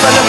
Whoa!